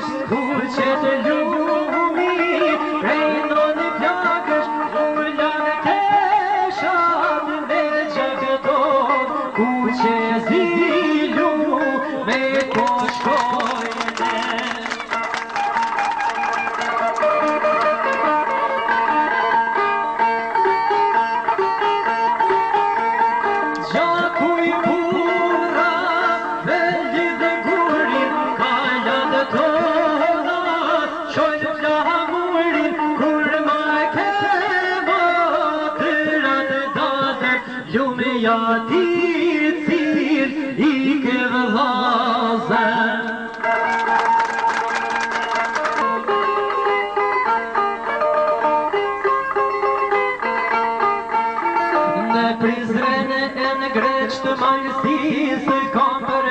是苦，谢谢。ja tirët si tirët i këvëllazën. Në prizrene e në greqë të majnë si se kompër,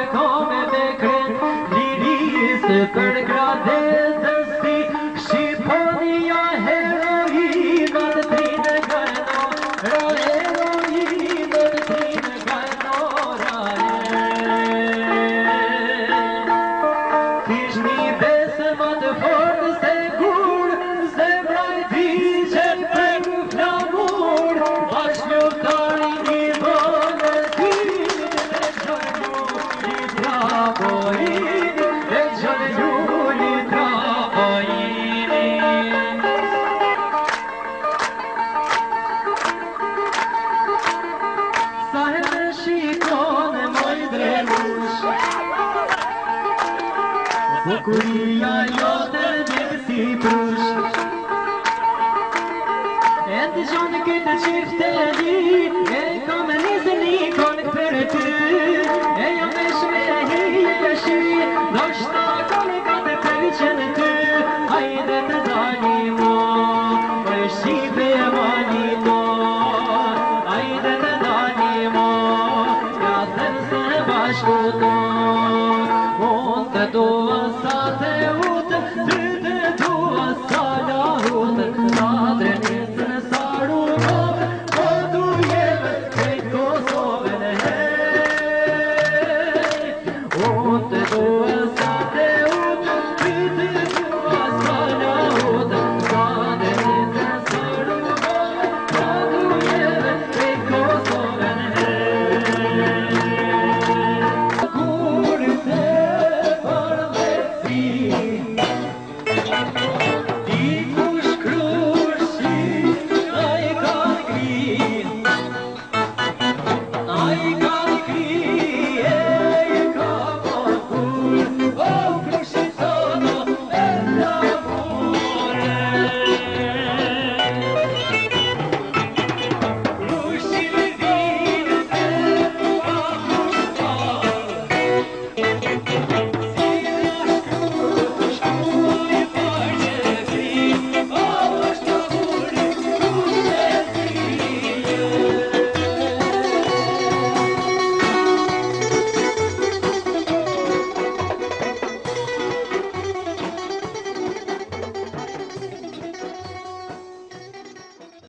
Bukuria jo të njërë si prush E të gjonë këtë qërë të di E këmë në zë një konë këpër e ty E jo me shme e hi e të shi Do shta konë ka të këmë që në ty Hajde të zani mo Për shqipe e mani to A të zani mo Ka të të bashku to Conta doce